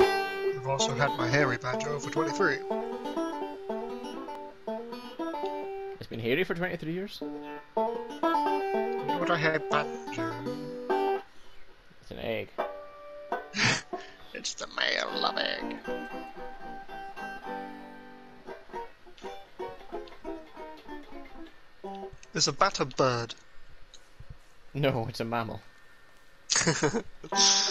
I've also had my hairy banjo for 23. It's been hairy for 23 years? You know what I had banjo? It's an egg. It's the male love egg. There's a batter bird. No, it's a mammal.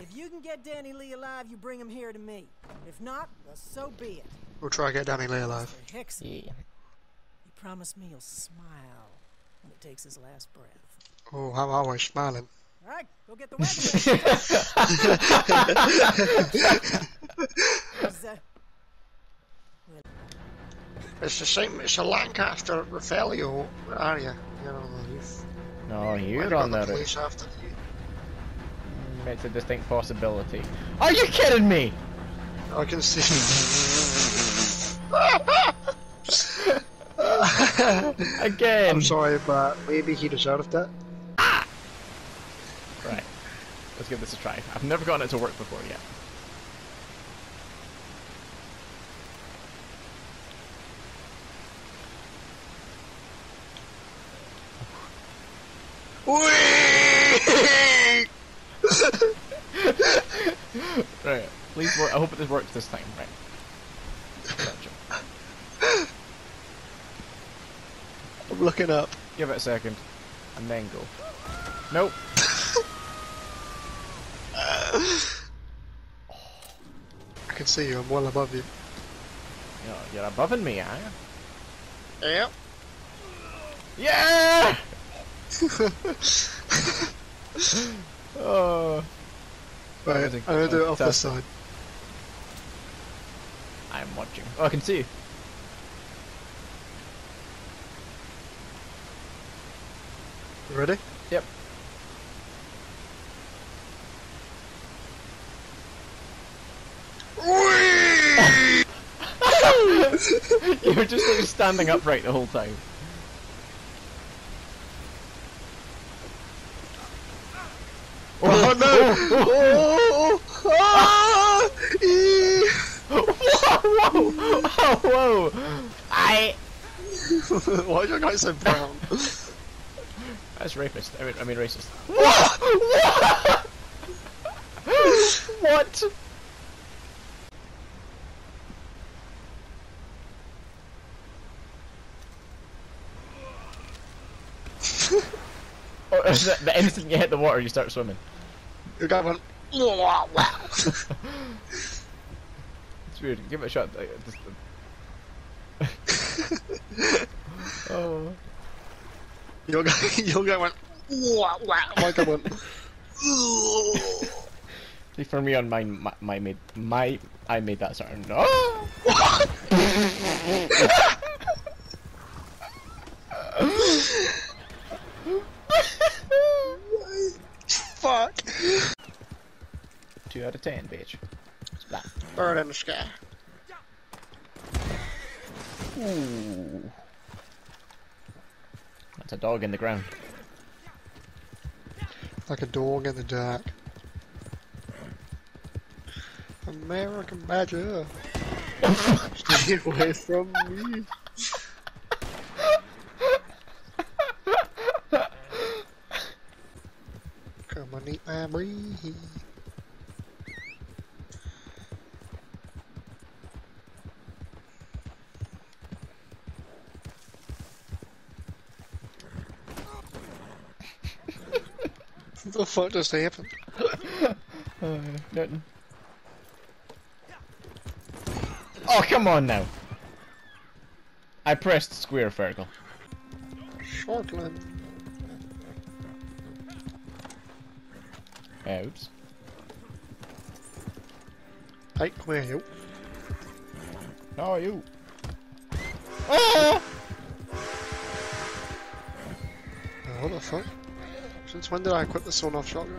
If you can get Danny Lee alive, you bring him here to me. If not, well, so be it. we'll try to get Danny Lee alive. Mr. Hickson, yeah. you promise me you'll smile when he takes his last breath. Oh, I'm always smiling. All right, go get the weapon. It's the same, it's a Lancaster Refelio. Where are you? You're on the roof. No, Why you're got on the the after you? It's a distinct possibility. Are you kidding me? I can see. Again. I'm sorry, but maybe he deserved it. Ah! Right. Let's give this a try. I've never gotten it to work before yet. Right. Please work. I hope this works this time. Right. Gotcha. I'm looking up. Give it a second. And then go. Nope. I can see you. I'm well above you. You're, you're above me, are you? Yep. Yeah! Oh, Right, I'm gonna do it off this side. I'm watching. Oh, I can see you. You ready? Yep. You were just like standing upright the whole time. Oh no! Oh! Ah! Ee! whoa! Whoa! Oh! I. Why is your guy so brown? That's rapist. I mean, I mean racist. what? What? oh, is the instant you hit the water, you start swimming. Your guy went. Wow! wow. It's weird. Give it a shot. Oh. Your guy, your guy went. Wow! Wow! My guy went. See, for me on mine, my, my made my I made that sound. No. Fuck! Two out of ten, bitch. Splat. Bird in the sky. Ooh. That's a dog in the ground. Like a dog in the dark. American Badger. Stay away from me. Come on, eat my breed. What the fuck just happened? Uh, nothing. Oh, come on now. I pressed square Fergal. Shortland. Oops. Hey, come here, you. Oh, you. Ah! Oh, what the fuck? Since when did I equip the sawn off shotgun?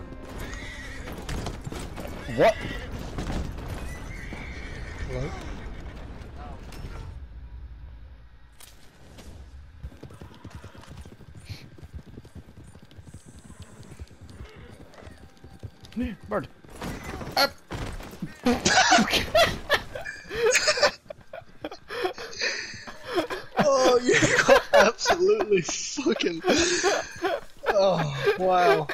What? bloke. Bird. Oh, you got absolutely fucking. Oh, wow.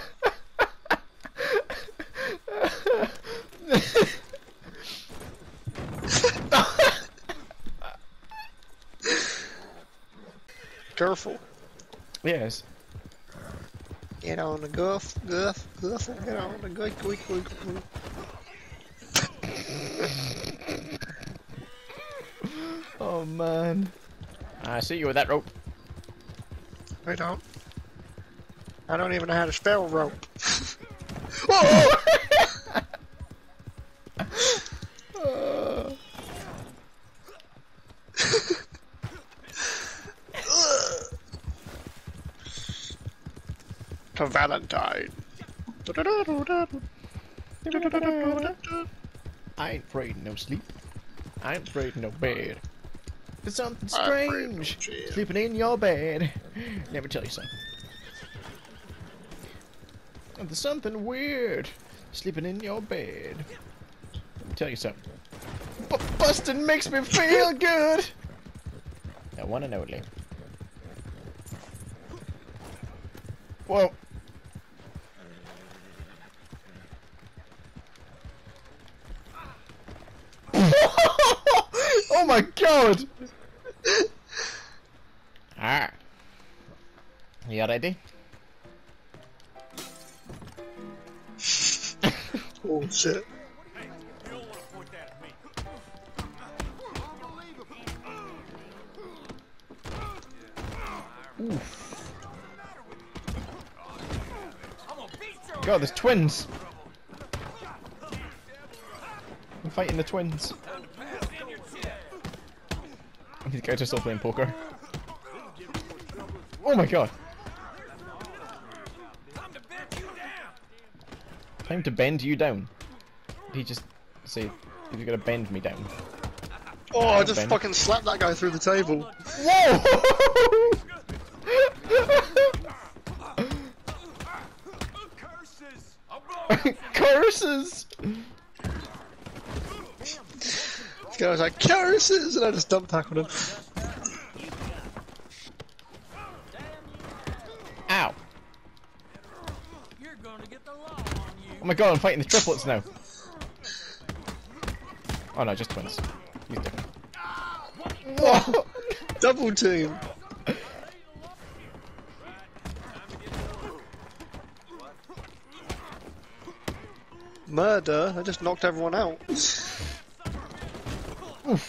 Careful. Yes. Get on the goof, goof, goof, get on the good, quick, quick, quick. Oh man. I see you with that rope. I don't. I don't even know how to spell rope. Whoa! Valentine. I ain't afraid no sleep. I ain't afraid no bed. There's something I'm afraid of no strange chair. sleeping in your bed. Let me tell you something. There's something weird sleeping in your bed. Let me tell you something. But busting makes me feel good. I want to know, Lee. Whoa. oh my god! Ah. You ready? Oh shit. God, there's twins! I'm fighting the twins. These guys are still playing poker. Oh my god! Time to bend you down. Did he just say, you're gonna bend me down? Oh, I just Ben. fucking slapped that guy through the table. Whoa! Curses! This guy was like, curses! And I just dump tackled him. Ow! You're gonna get the law on you. Oh my god, I'm fighting the triplets now. Oh no, just twins. He's different. Whoa! Double team! Murder? I just knocked everyone out. Oh!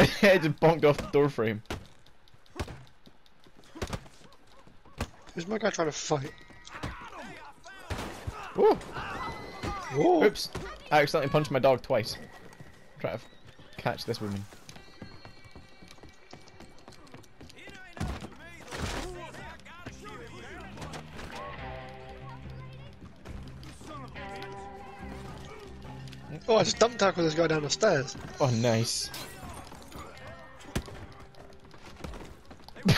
I just bonked off the door frame. Who's my guy trying to fight? Whoa! Whoa! Oops! I accidentally punched my dog twice. Try to catch this woman. Oh, I just dump tackled this guy down the stairs. Oh, nice.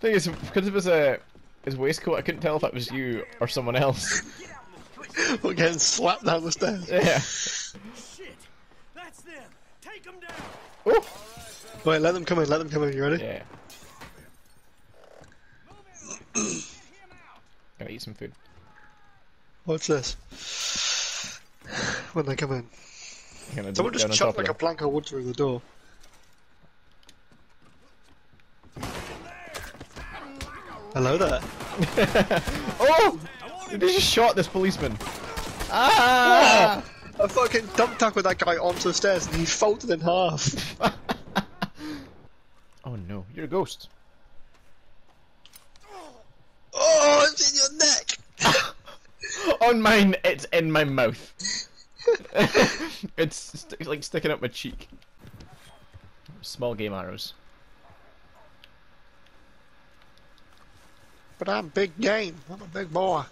Thing is, because it was uh, a his waistcoat, I couldn't tell if that was you or someone else. We're getting slapped down the stairs. yeah. Shit! That's them! Take them down! Oh. Wait, let them come in, let them come in, you ready? Yeah. Gotta eat some food. What's this? When they come in. Someone just chopped like a plank of wood through the door. Hello there. Oh! They just shot this policeman. Ah! I fucking dump tackled that guy onto the stairs and he folded in half. oh no, you're a ghost. on mine, it's in my mouth. it's st like sticking up my cheek. Small game arrows. But I'm big game. I'm a big boy.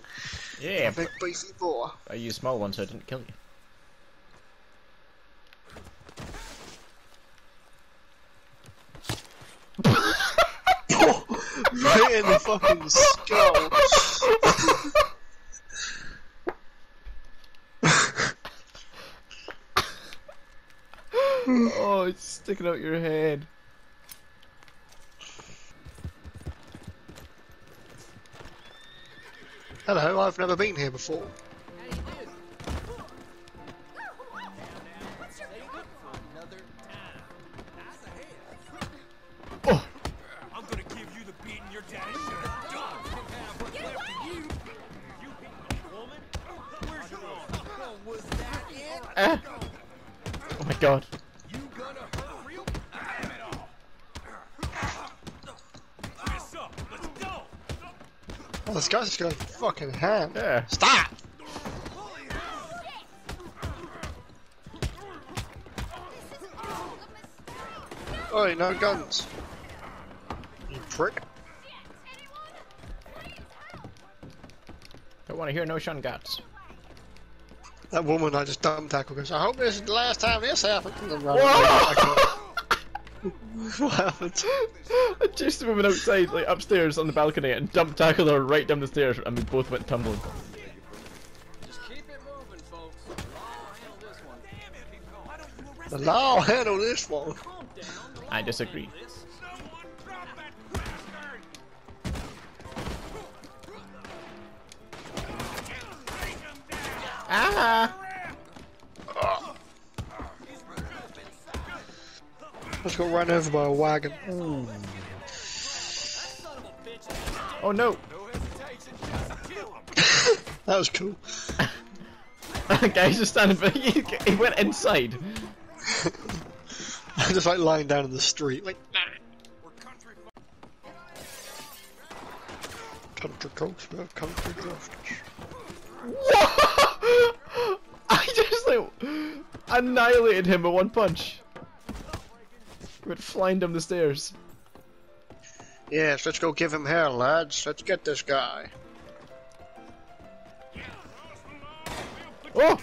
Yeah. big beefy boy. I used small ones so I didn't kill you. right in the fucking skull. oh, it's sticking out your head. Hello, I've never been here before. Oh, I'm gonna give you the beating your daddy should have done. What's left you? You beat a woman? Where's your mom? was that it? ah. oh my god. This guy's just going fucking ham. Yeah. Stop! Oi, no guns. You prick. Don't want to hear no shun guts. That woman I just dumb tackle goes, I hope this is the last time this happens. And then run Whoa! what? I chased the woman outside, like upstairs on the balcony, and dumped tackled her right down the stairs, and we both went tumbling. Just keep it moving, folks. I'll handle this one. Damn it, Nico, why don't you arrest The law handle this one. Calm down. The I disagree. will Just got run over by a wagon. Son of a bitch. Oh no! No hesitation, just kill him! That was cool. The guy's just standing, but he, he went inside. I just like lying down in the street, like We're country country coast, country justice. I just like annihilated him with one punch. He went flying down the stairs. Yes, let's go give him hell, lads. Let's get this guy. Oh!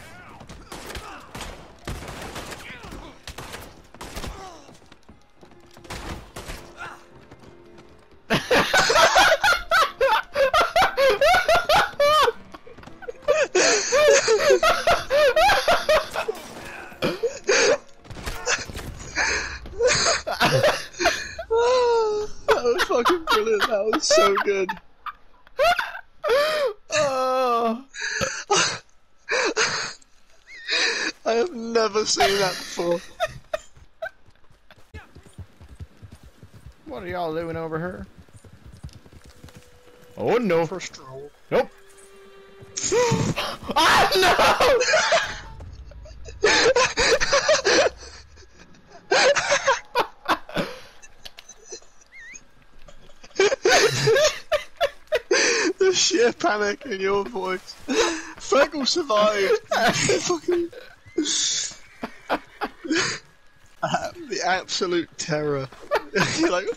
Seen that before. What are y'all doing over here? Oh no! For a stroll. Nope! ah no! the sheer panic in your voice. Freckle survived. Fucking- Uh, the absolute terror. You're like,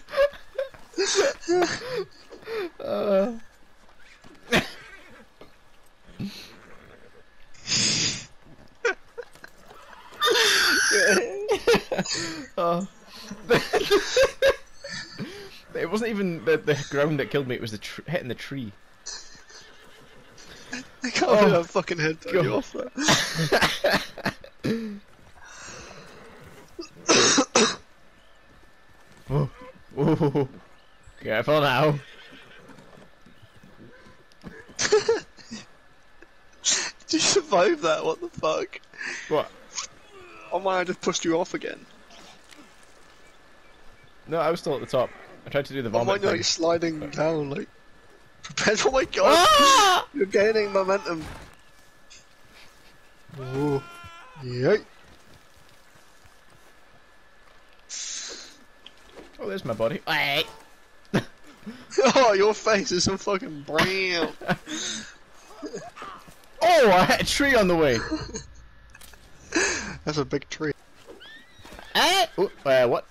Uh, oh. it wasn't even the, the ground that killed me, it was the tr- hitting the tree. I can't Oh, believe fucking head turned you God. off there. Whoa. Careful now. Did you survive that? What the fuck? What? Oh my, I just pushed you off again. No, I was still at the top. I tried to do the Oh my, vomit you're thing. like sliding down, like. Prepared. Oh my god! Ah! You're gaining momentum. Ooh. Yay. Oh, there's my body. Hey. oh, your face is some fucking brown. oh, I had a tree on the way. That's a big tree. Ah! Uh, what?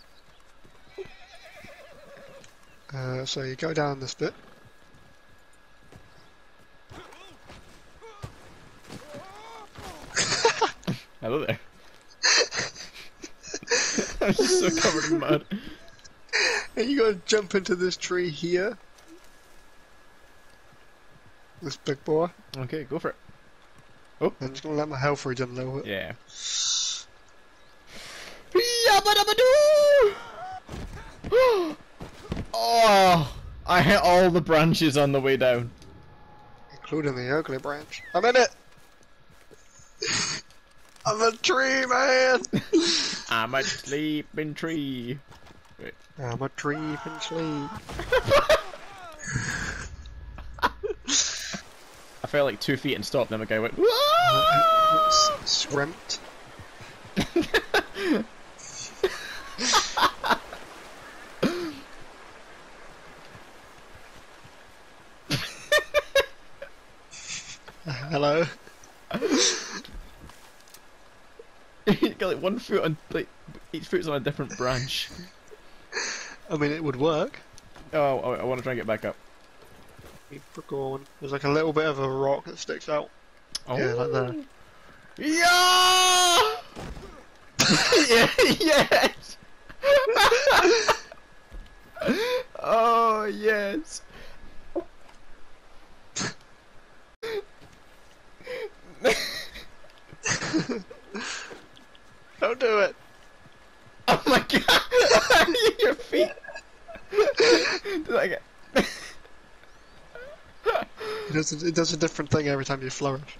Uh, so you go down this bit. Hello there. I'm just so covered in mud. And you gotta jump into this tree here. This big boy. Okay, go for it. Oh. I'm just gonna let my health regen a little bit. Yeah. Yabba-dabba-doo! Oh, I hit all the branches on the way down. Including the ugly branch. I'm in it! I'm a tree man! I'm a sleeping tree. I'm a tree and sleep. I fell like two feet and stopped, then the guy went, S- Shrimped. Hello. you got like one foot on, like, each foot's on a different branch. I mean, it would work. Oh, I, I want to try and get back up. Keep going. There's like a little bit of a rock that sticks out. Oh. Yeah, like that. Oh! Yeah! yeah, yes! oh, yes! Don't do it. Oh my god! Your feet! Did I get... It does, a, it does a different thing every time you flourish.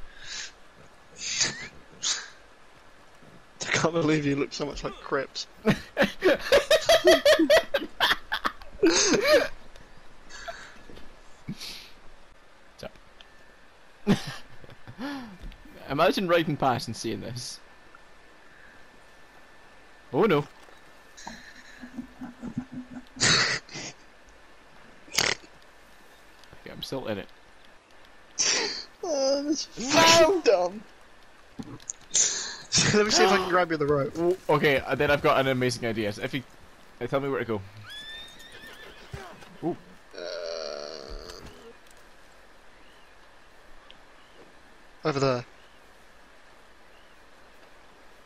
I can't believe you look so much like Crips. So. Imagine riding past and seeing this. Oh no. okay, I'm still in it. Oh, that's fucking dumb. Let me see if I can grab you the rope. Okay, uh, then I've got an amazing idea. So if you uh, tell me where to go. Ooh. Uh, over there.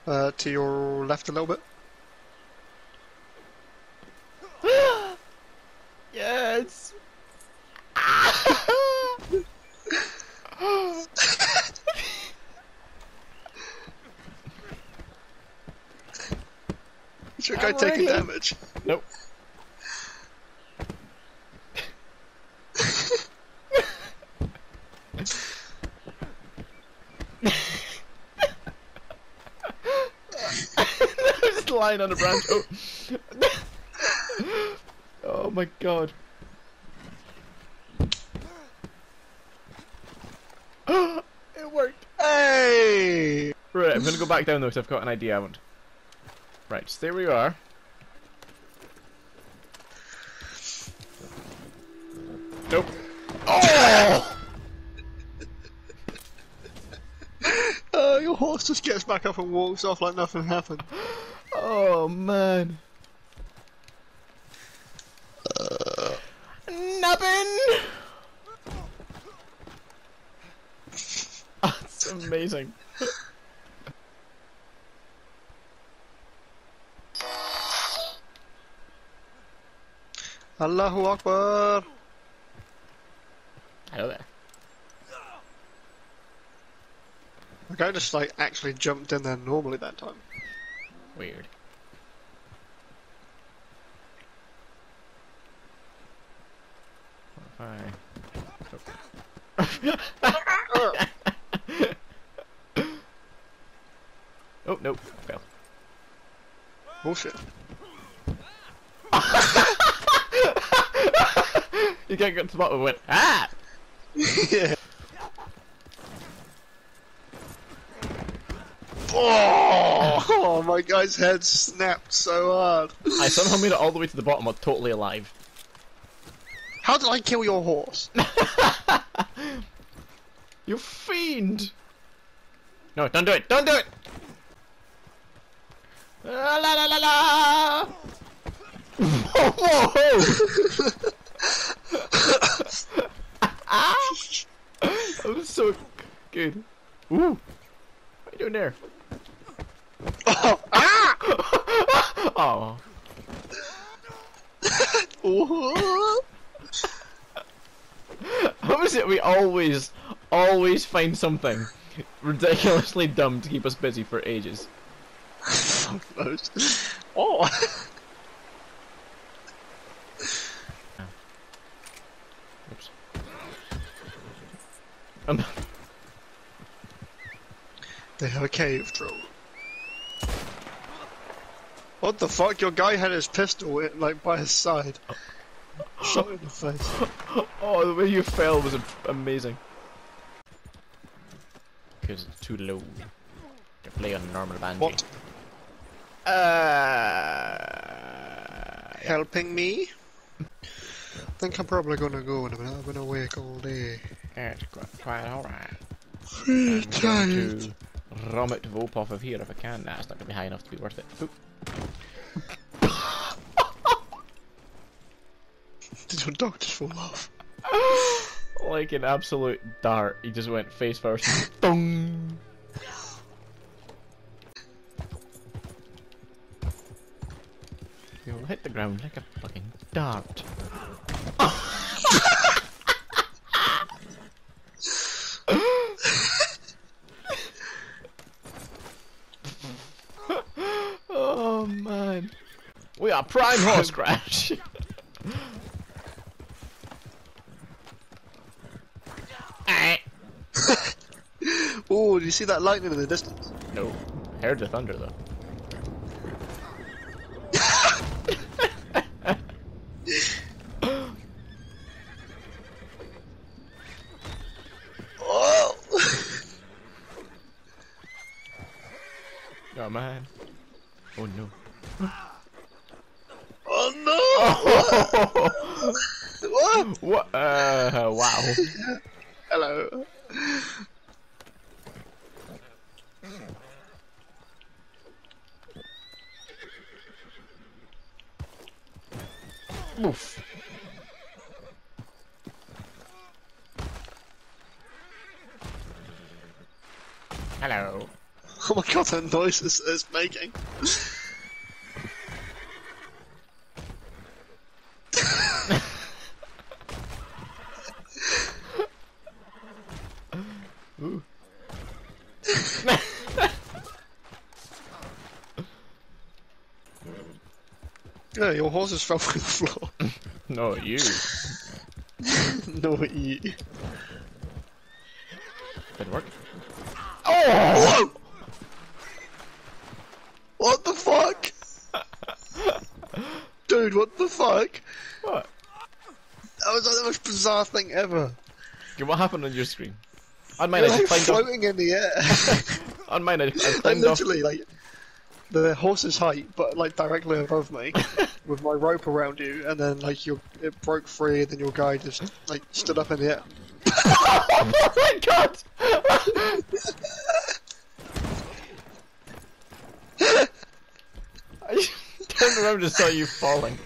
Uh, to your left a little bit. Yes. Guy I'm taking ready. damage? nope. I was just lying on a branch. Oh. oh my god. it worked. Hey! Right, I'm gonna go back down though, so I've got an idea I want. Right, so there we are. Nope. Oh! Uh, your horse just gets back up and walks off like nothing happened. Oh man. Nubbin! That's amazing. Allahu Akbar! Hello there. The guy just like actually jumped in there normally that time. Weird. What if oh, nope. Failed. Bullshit. You can't get to the bottom and went, ah! yeah. Oh, oh, my guy's head snapped so hard. I somehow made it all the way to the bottom, I'm totally alive. How did I kill your horse? You fiend! No, don't do it! Don't do it! La la la la la! Whoa! whoa. Ah! that was so good. Ooh. What are you doing there? Oh! Ah! oh. How is it we always, always find something ridiculously dumb to keep us busy for ages? oh! Um, They have a cave troll. What the fuck? Your guy had his pistol like by his side. Shot in the face. oh, the way you fell was amazing. Because it's too low to play on a normal banjo. What? Uh, Helping me? I think I'm probably gonna go in a minute. I've been awake all day. It's quite, alright. I'm going to rum it Vope off of here if I can. Nah, it's not going to be high enough to be worth it. Did your dog just fall off? Like an absolute dart, he just went face first. Dong! You'll hit the ground like a fucking dart. oh man. We are prime horse crash. Oh, do you see that lightning in the distance? no. Heard the thunder though. Oh! Oh man. Oh no. Oh no! what? What? Uh, wow. Hello. Oof. Hello. Oh my god, that noise is, is making. Yeah, your horses fell through the floor. No, you. no, you. Didn't work. Whoa! What the fuck? Dude, what the fuck? What? That was like the most bizarre thing ever. What happened on your screen? On mine, You're I like climbed off. floating in the air. On mine, I, I like climbed off. literally, like the horse's height, but like directly above me, with my rope around you, and then like your it broke free, and then your guy just like stood up in the air. oh my god! I turned around and saw you falling.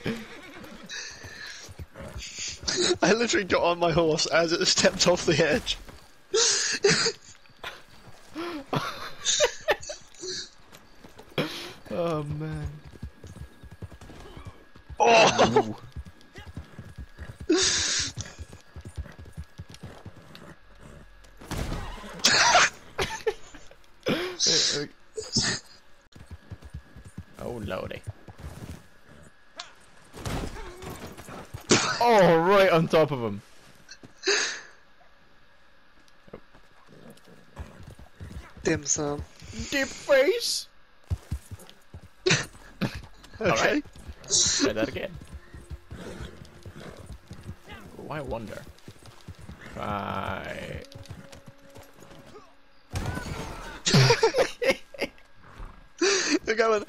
I literally got on my horse as it stepped off the edge. Oh man. Oh! oh lordy. Oh, right on top of him. Dim sum. Deep face. Okay. Try that again. Oh, I wonder. Try. You're going.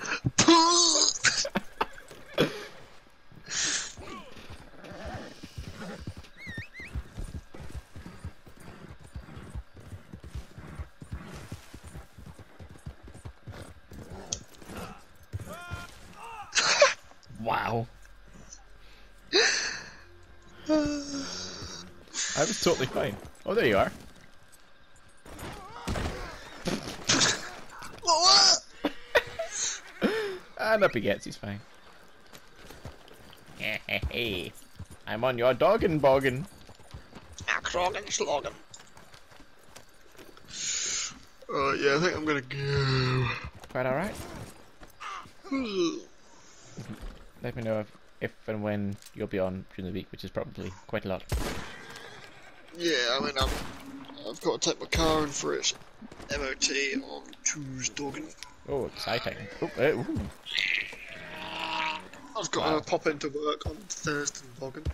Wow. I was totally fine. Oh, there you are. what? And up he gets, he's fine. Hey, I'm on your doggin boggin. Ah, Krogan slogan. Uh, yeah, I think I'm gonna go. Quite alright. Let me know if, if and when you'll be on during the week, which is probably quite a lot. Yeah, I mean, I'm, I've got to take my car in for its MOT on Tuesday. Oh, exciting. Oh, uh, ooh. I've got Wow. to pop into work on Thursday, Boggin.